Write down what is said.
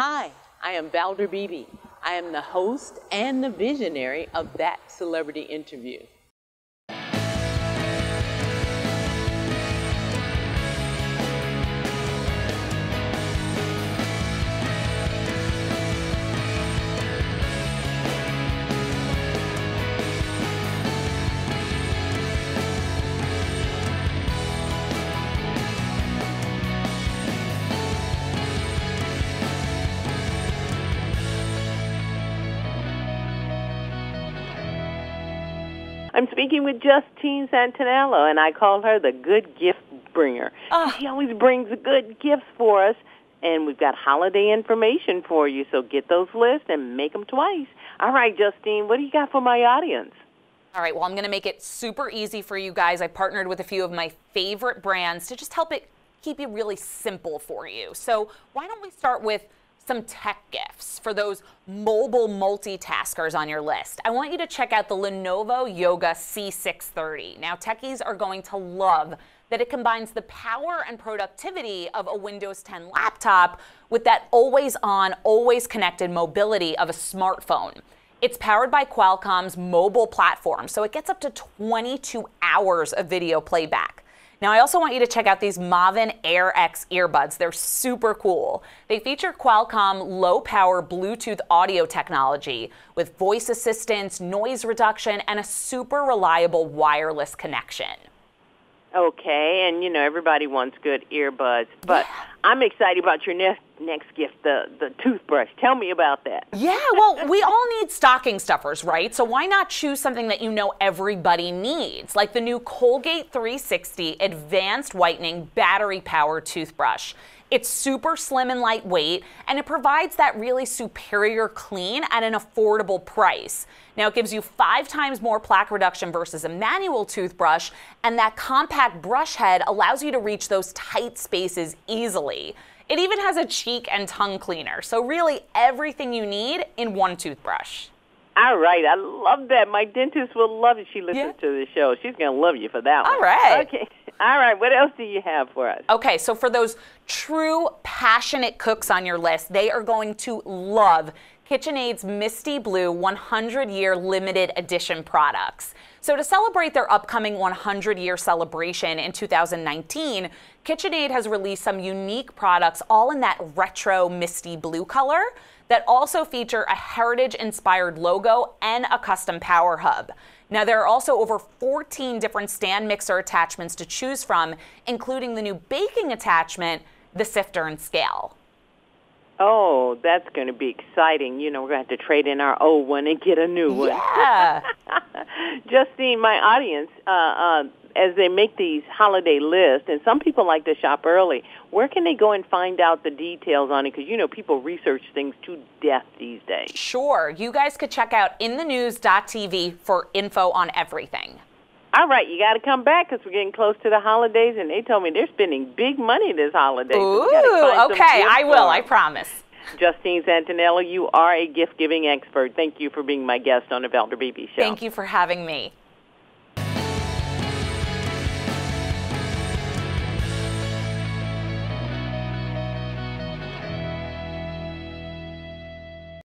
Hi, I am Valder Beebe. I am the host and the visionary of That Celebrity Interview. I'm speaking with Justine Santaniello, and I call her the good gift bringer. Oh. She always brings good gifts for us, and we've got holiday information for you, so get those lists and make them twice. All right, Justine, what do you got for my audience? All right, well, I'm going to make it super easy for you guys. I partnered with a few of my favorite brands to just help it keep it really simple for you. So, why don't we start with some tech gifts for those mobile multitaskers on your list. I want you to check out the Lenovo Yoga C630. Now, techies are going to love that it combines the power and productivity of a Windows 10 laptop with that always on, always connected mobility of a smartphone. It's powered by Qualcomm's mobile platform, so it gets up to 22 hours of video playback. Now, I also want you to check out these Mavin Air X earbuds. They're super cool. They feature Qualcomm low power Bluetooth audio technology with voice assistance, noise reduction, and a super reliable wireless connection. Okay, and you know everybody wants good earbuds, but yeah. I'm excited about your next next gift, the the toothbrush. Tell me about that. Yeah, well, we all need stocking stuffers, right? So why not choose something that you know everybody needs, like the new Colgate 360 Advanced Whitening Battery Powered Toothbrush. It's super slim and lightweight, and it provides that really superior clean at an affordable price. Now, it gives you five times more plaque reduction versus a manual toothbrush, and that compact brush head allows you to reach those tight spaces easily. It even has a cheek and tongue cleaner, so really everything you need in one toothbrush. All right, I love that. My dentist will love it. She listens yeah. to the show. She's going to love you for that one. All right. Okay. All right, what else do you have for us? Okay, so for those true passionate cooks on your list, they are going to love KitchenAid's Misty Blue 100 year limited edition products. So, to celebrate their upcoming 100 year celebration in 2019, KitchenAid has released some unique products all in that retro misty blue color that also feature a heritage inspired logo and a custom power hub. Now, there are also over 14 different stand mixer attachments to choose from, including the new baking attachment, the sifter and scale. Oh, that's going to be exciting. You know, we're going to have to trade in our old one and get a new one. Yeah. Justine, my audience, uh, uh, as they make these holiday lists, and some people like to shop early, where can they go and find out the details on it? Because, you know, people research things to death these days. Sure. You guys could check out inthenews.tv for info on everything. All right, you got to come back because we're getting close to the holidays, and they told me they're spending big money this holiday. Ooh, so okay, I will, I promise. Justine Santaniello, you are a gift-giving expert. Thank you for being my guest on the Valder Beebe Show. Thank you for having me.